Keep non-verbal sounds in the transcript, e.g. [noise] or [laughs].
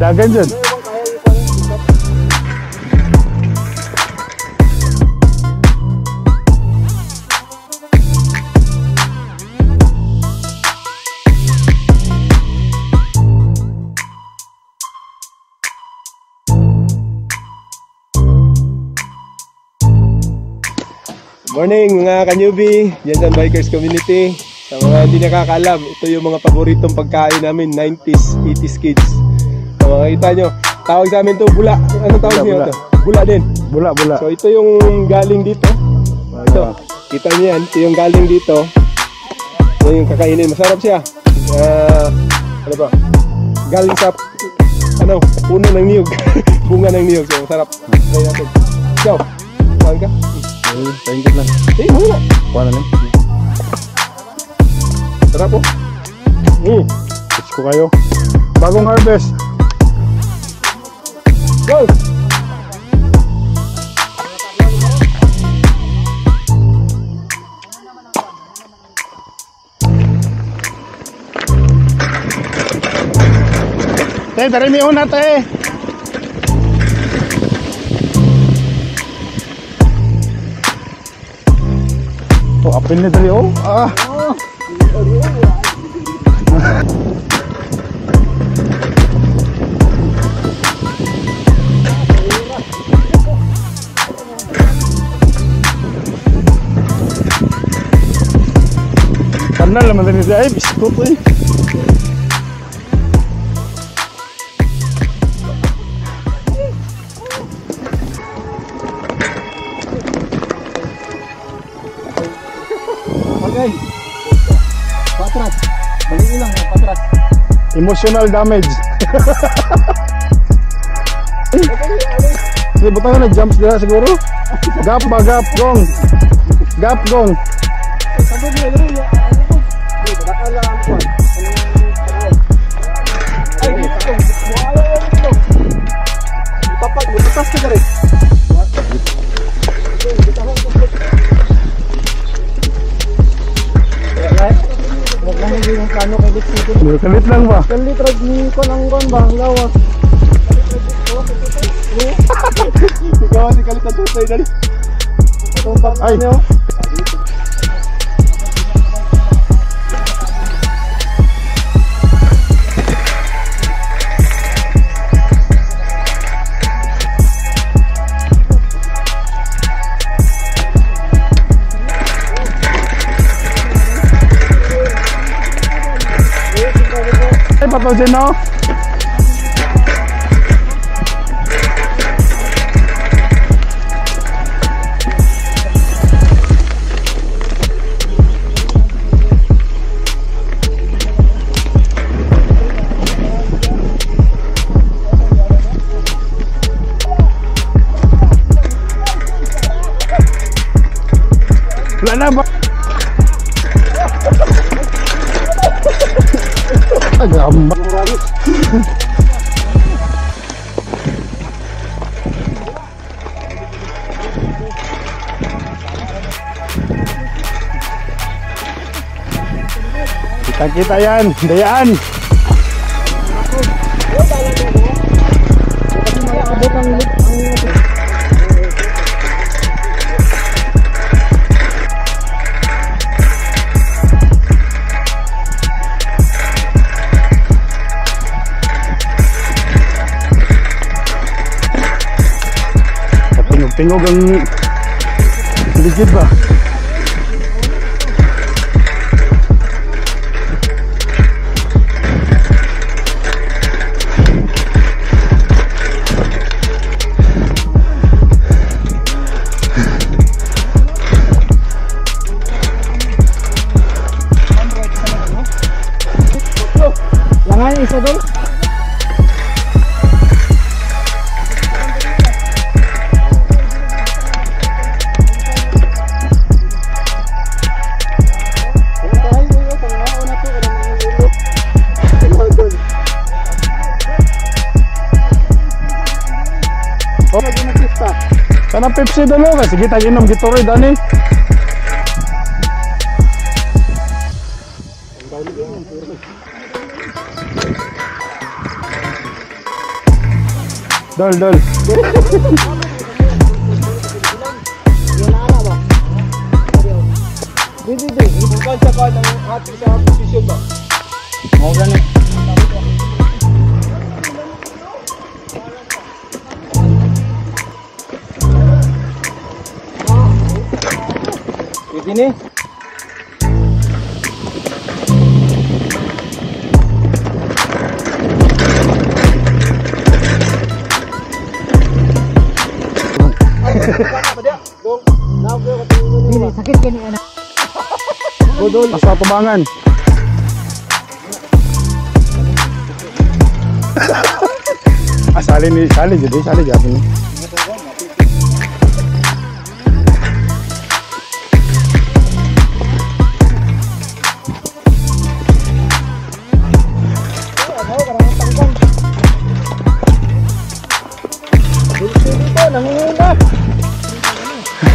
da ganjan Morning mga kanyubi, dyan sa Bikers Community. Sa mga hindi nakakaalam, ito yung mga paboritong pagkain namin, 90s, 80s kids. So makikita nyo, tawag sa amin to bula. Ano tawag niyo to? Bula din. Bula, bula. So ito yung galing dito. Ito, kita niyo yan, ito yung galing dito. Ito yung kakainin, masarap siya. Ah, ano ba? Galing sa, ano, puno ng niyog. [laughs] Bunga ng niyog, so masarap. Ikaw, saan ka? Eh, Thank lang. Eh, muna. Kuha na lang. Sarap po. Mm. Pitch ko kayo. Bagong harvest. Go! Te, dari mi una, te. Oh, apa ni tadi? Oh, ah. Karena lama tadi saya habis kopi. Okay. Patras. Balik lang, patras. Emotional damage. Sige, butang na jumps dira siguro. Gap ba, gap, gong. Gap, gong. Ay, dito. Ipapag, butas ka rin. Dito. Kalit lang ba? Kan litrag ni ko ng kuwan ba? Lawas. Ikaw si kalit na tutay dali. Ay. Niyo. Ay, pataw dyan, no? Wala na ba? Agamba. Kita kita yan, dayaan. Abot ang Tingog-tingog ang ligid ba? Langan isa doon. Sana Pepsi dalo ka. Sige, tag-inom dito rin, Dani. Dol, dol. Bukan sa kan ang hati sa posisyon ba? Mau gani. sini Ini sakit kan, kini anak. Bodol. Asal pembangan. Ah, Asalin ini, salin jadi, salin jadi.